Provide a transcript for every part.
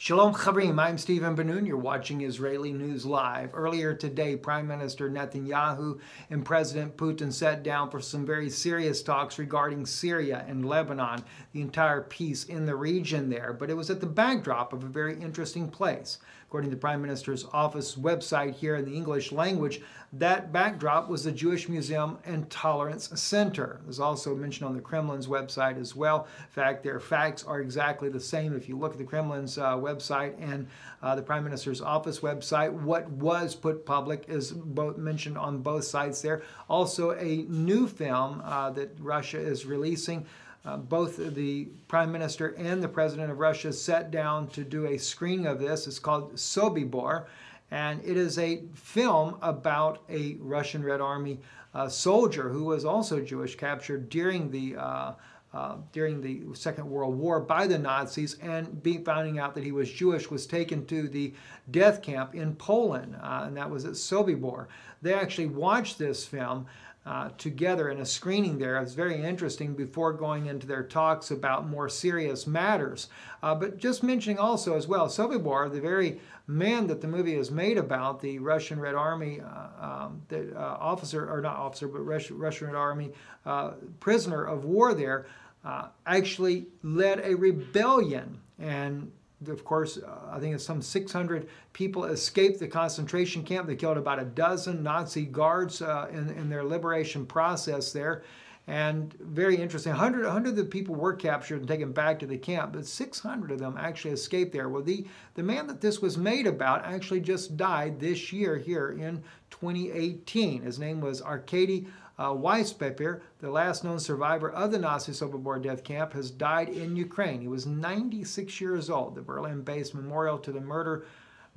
Shalom Chavrim, I'm Stephen Ben-Nun. You're watching Israeli News Live. Earlier today, Prime Minister Netanyahu and President Putin sat down for some very serious talks regarding Syria and Lebanon, the entire peace in the region there. But it was at the backdrop of a very interesting place. According to the Prime Minister's office website here in the English language, that backdrop was the Jewish Museum and Tolerance Center. There's also mentioned on the Kremlin's website as well. In fact, their facts are exactly the same. If you look at the Kremlin's uh, website and uh, the Prime Minister's office website, what was put public is both mentioned on both sites there. Also, a new film uh, that Russia is releasing. Uh, both the prime minister and the president of Russia sat down to do a screening of this. It's called Sobibor, and it is a film about a Russian Red Army uh, soldier who was also Jewish, captured during the uh, uh, during the Second World War by the Nazis, and being finding out that he was Jewish, was taken to the death camp in Poland, uh, and that was at Sobibor. They actually watched this film uh, together in a screening there. It was very interesting before going into their talks about more serious matters. Uh, but just mentioning also as well, Sobibor, the very man that the movie is made about, the Russian Red Army uh, um, the, uh, officer, or not officer, but Russian Red Army uh, prisoner of war there, actually led a rebellion and of course, uh, I think it's some 600 people escaped the concentration camp. They killed about a dozen Nazi guards uh, in, in their liberation process there. And very interesting, 100, 100 of the people were captured and taken back to the camp, but 600 of them actually escaped there. Well, the, the man that this was made about actually just died this year here in 2018. His name was Arkady uh, the last known survivor of the Nazi Sobibor death camp, has died in Ukraine. He was 96 years old. The Berlin-based Memorial to the Murder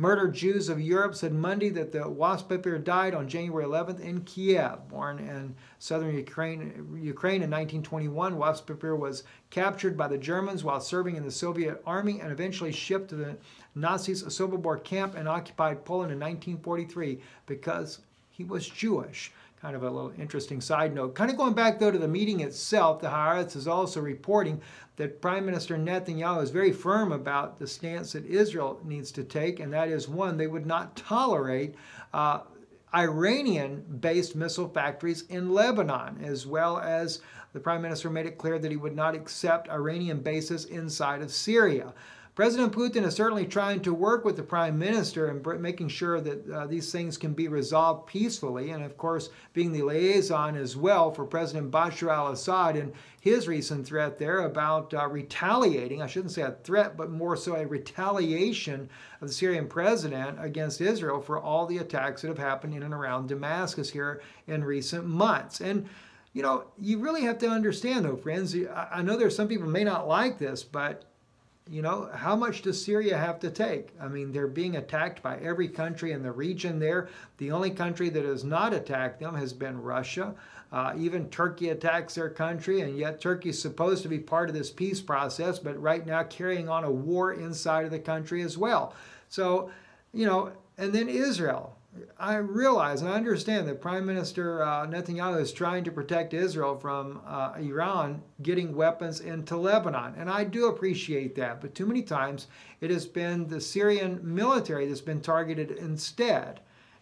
Murdered Jews of Europe said Monday that the Vaispapir died on January 11th in Kiev. Born in southern Ukraine, Ukraine in 1921, Vaispapir was captured by the Germans while serving in the Soviet army and eventually shipped to the Nazis' Sobibor camp in occupied Poland in 1943 because he was Jewish kind of a little interesting side note. Kind of going back though to the meeting itself, the Haaretz is also reporting that Prime Minister Netanyahu is very firm about the stance that Israel needs to take, and that is one, they would not tolerate uh, Iranian based missile factories in Lebanon, as well as the Prime Minister made it clear that he would not accept Iranian bases inside of Syria. President Putin is certainly trying to work with the prime minister and making sure that uh, these things can be resolved peacefully, and of course, being the liaison as well for President Bashar al Assad and his recent threat there about uh, retaliating. I shouldn't say a threat, but more so a retaliation of the Syrian president against Israel for all the attacks that have happened in and around Damascus here in recent months. And you know, you really have to understand, though, friends. I know there's some people may not like this, but you know, how much does Syria have to take? I mean, they're being attacked by every country in the region there. The only country that has not attacked them has been Russia. Uh, even Turkey attacks their country, and yet Turkey is supposed to be part of this peace process, but right now carrying on a war inside of the country as well. So, you know, and then Israel. I realize and I understand that Prime Minister uh, Netanyahu is trying to protect Israel from uh, Iran getting weapons into Lebanon, and I do appreciate that. But too many times it has been the Syrian military that's been targeted instead,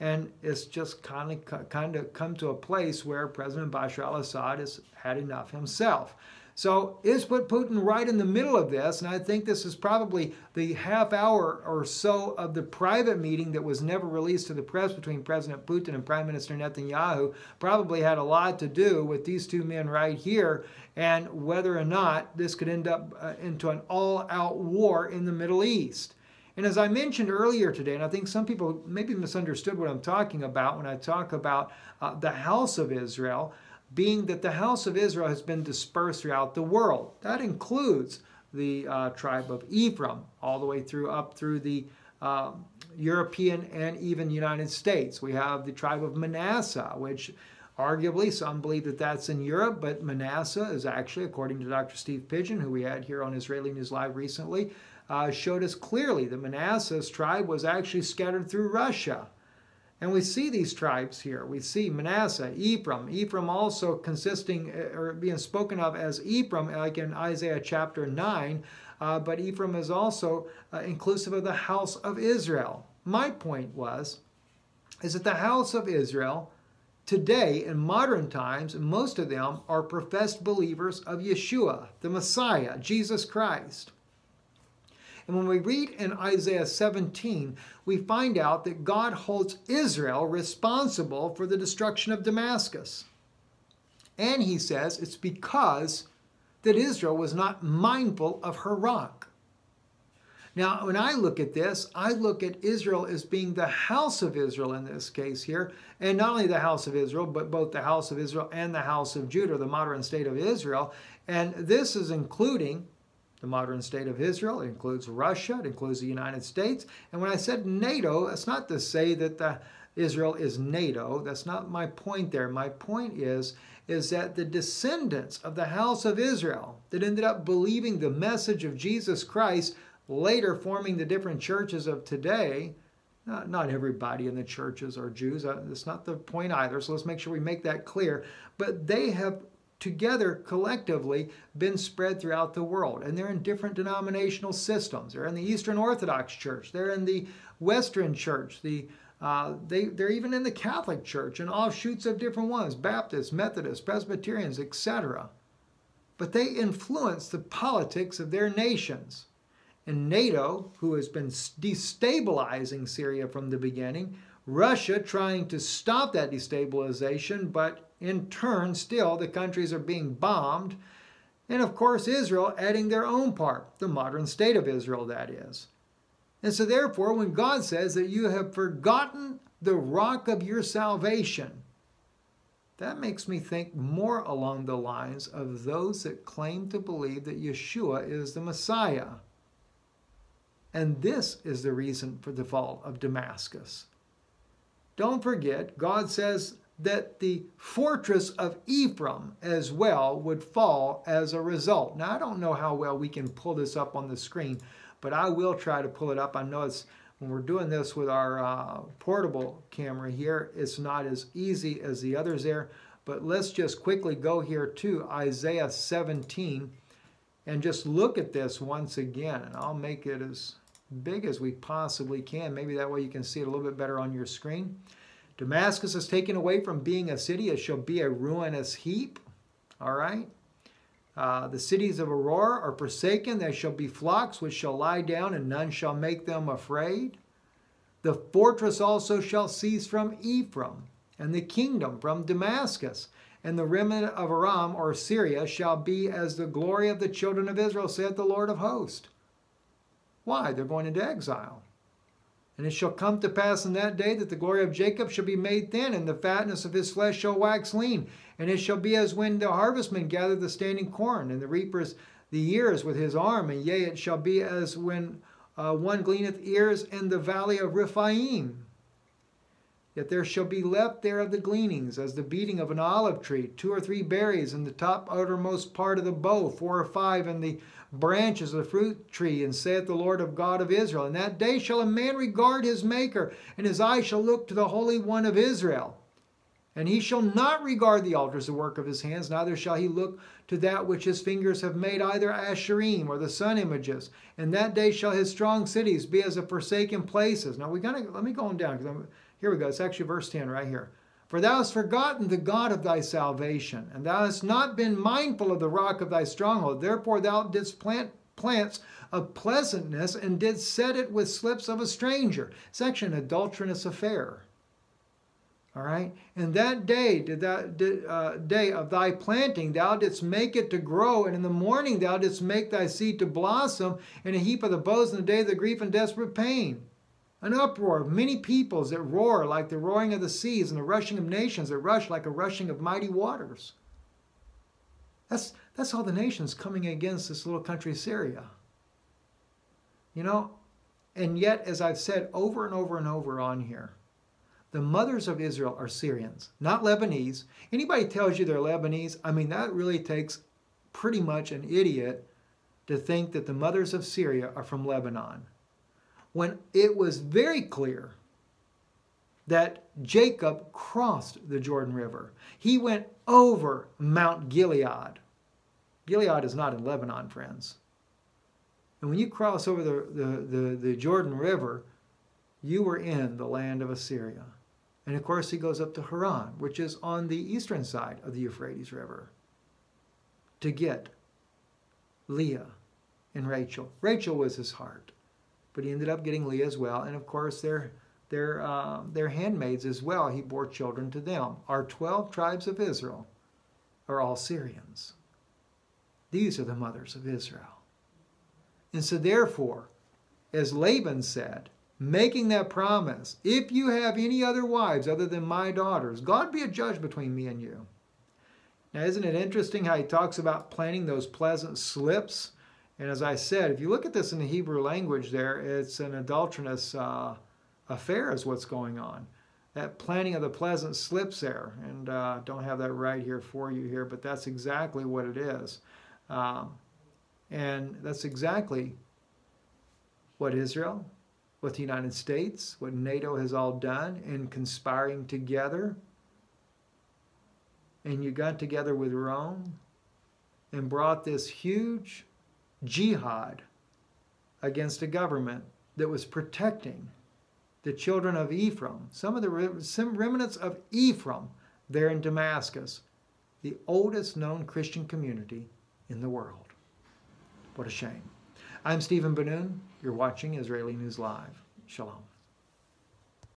and it's just kind of kind of come to a place where President Bashar al-Assad has had enough himself. So is put Putin right in the middle of this, and I think this is probably the half hour or so of the private meeting that was never released to the press between President Putin and Prime Minister Netanyahu probably had a lot to do with these two men right here and whether or not this could end up uh, into an all-out war in the Middle East. And as I mentioned earlier today, and I think some people maybe misunderstood what I'm talking about when I talk about uh, the house of Israel, being that the house of Israel has been dispersed throughout the world. That includes the uh, tribe of Ephraim, all the way through up through the uh, European and even United States. We have the tribe of Manasseh, which arguably some believe that that's in Europe, but Manasseh is actually, according to Dr. Steve Pidgeon, who we had here on Israeli News Live recently, uh, showed us clearly that Manasseh's tribe was actually scattered through Russia. And we see these tribes here. We see Manasseh, Ephraim, Ephraim also consisting uh, or being spoken of as Ephraim, like in Isaiah chapter 9, uh, but Ephraim is also uh, inclusive of the house of Israel. My point was, is that the house of Israel today in modern times, most of them are professed believers of Yeshua, the Messiah, Jesus Christ. And when we read in Isaiah 17, we find out that God holds Israel responsible for the destruction of Damascus. And he says it's because that Israel was not mindful of her rock. Now, when I look at this, I look at Israel as being the house of Israel in this case here, and not only the house of Israel, but both the house of Israel and the house of Judah, the modern state of Israel. And this is including the modern state of Israel. Includes Russia. It includes the United States. And when I said NATO, that's not to say that the, Israel is NATO. That's not my point there. My point is is that the descendants of the house of Israel that ended up believing the message of Jesus Christ, later forming the different churches of today, not, not everybody in the churches are Jews. Uh, that's not the point either. So let's make sure we make that clear. But they have together collectively been spread throughout the world. And they're in different denominational systems. They're in the Eastern Orthodox Church, they're in the Western Church, the uh, they, they're even in the Catholic Church and offshoots of different ones Baptists, Methodists, Presbyterians, etc. But they influence the politics of their nations. And NATO, who has been destabilizing Syria from the beginning, Russia trying to stop that destabilization, but in turn, still, the countries are being bombed. And of course, Israel adding their own part, the modern state of Israel, that is. And so, therefore, when God says that you have forgotten the rock of your salvation, that makes me think more along the lines of those that claim to believe that Yeshua is the Messiah. And this is the reason for the fall of Damascus. Don't forget, God says that the fortress of Ephraim as well would fall as a result. Now, I don't know how well we can pull this up on the screen, but I will try to pull it up. I know it's when we're doing this with our uh, portable camera here, it's not as easy as the others there. But let's just quickly go here to Isaiah 17 and just look at this once again. And I'll make it as big as we possibly can. Maybe that way you can see it a little bit better on your screen. Damascus is taken away from being a city, it shall be a ruinous heap. All right. Uh, the cities of Aroer are forsaken. There shall be flocks which shall lie down, and none shall make them afraid. The fortress also shall cease from Ephraim, and the kingdom from Damascus. And the remnant of Aram or Syria shall be as the glory of the children of Israel, saith the Lord of hosts. Why? They're going into exile. And it shall come to pass in that day that the glory of Jacob shall be made thin, and the fatness of his flesh shall wax lean. And it shall be as when the harvestman gathereth the standing corn, and the reapers the ears with his arm. And yea, it shall be as when uh, one gleaneth ears in the valley of Rephaim. Yet there shall be left there of the gleanings, as the beating of an olive tree, two or three berries in the top outermost part of the bough, four or five in the branches of the fruit tree, and saith the Lord of God of Israel, In that day shall a man regard his Maker, and his eye shall look to the Holy One of Israel. And he shall not regard the altars, the work of his hands, neither shall he look to that which his fingers have made, either Asherim or the sun images. And that day shall his strong cities be as a forsaken places. Now we gotta let me go on down because here we go. It's actually verse 10 right here. For thou hast forgotten the God of thy salvation, and thou hast not been mindful of the rock of thy stronghold. Therefore thou didst plant plants of pleasantness and didst set it with slips of a stranger. It's actually an adulterous affair. All right. And that day, did that did, uh, day of thy planting, thou didst make it to grow, and in the morning thou didst make thy seed to blossom in a heap of the boughs in the day of the grief and desperate pain an uproar of many peoples that roar like the roaring of the seas and the rushing of nations that rush like a rushing of mighty waters. That's, that's all the nations coming against this little country, Syria. You know, and yet, as I've said over and over and over on here, the mothers of Israel are Syrians, not Lebanese. Anybody tells you they're Lebanese, I mean, that really takes pretty much an idiot to think that the mothers of Syria are from Lebanon when it was very clear that Jacob crossed the Jordan River. He went over Mount Gilead. Gilead is not in Lebanon, friends. And when you cross over the, the, the, the Jordan River, you were in the land of Assyria. And of course, he goes up to Haran, which is on the eastern side of the Euphrates River, to get Leah and Rachel. Rachel was his heart, but he ended up getting Leah as well. And of course, their, their, uh, their handmaids as well, he bore children to them. Our 12 tribes of Israel are all Syrians. These are the mothers of Israel. And so, therefore, as Laban said, making that promise, if you have any other wives other than my daughters, God be a judge between me and you. Now, isn't it interesting how he talks about planting those pleasant slips? And as I said, if you look at this in the Hebrew language, there, it's an adulterous uh, affair, is what's going on. That planning of the pleasant slips there, and uh, don't have that right here for you here, but that's exactly what it is. Um, and that's exactly what Israel, what the United States, what NATO has all done in conspiring together. And you got together with Rome and brought this huge jihad against a government that was protecting the children of Ephraim, some of the remnants of Ephraim there in Damascus, the oldest known Christian community in the world. What a shame. I'm Stephen Ben-Nun. You're watching Israeli News Live. Shalom.